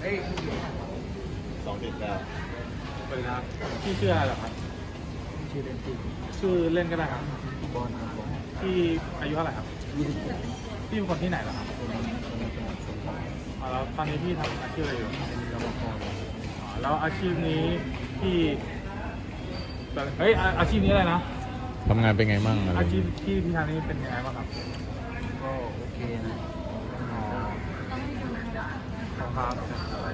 เฮ้ยสองเด็กแล้วสวัสดีครับพี่ชื่ออะไรเหรอครับ ชื่อเล่นที่ชื่อเล่นก็ได้ครับบอลนาบอลพี่อายุเท่าไหร่ครับยี่สิบหกพี่เป็นคนที่ไหนเหรอครับคนคนจังหวัดสงขลาอ๋อแล้วตอนนี้พี่ทำอาชีพอะไรอยู่เป็นรปภอ๋อแล้วอาชีพนี้พี่เฮ้ยอาอาชีพนี้อะไรนะทำงานเป็นไงมั่งอะไรอาชีพที่พี่ทำนี้เป็นยังไงบ้างครับ ก็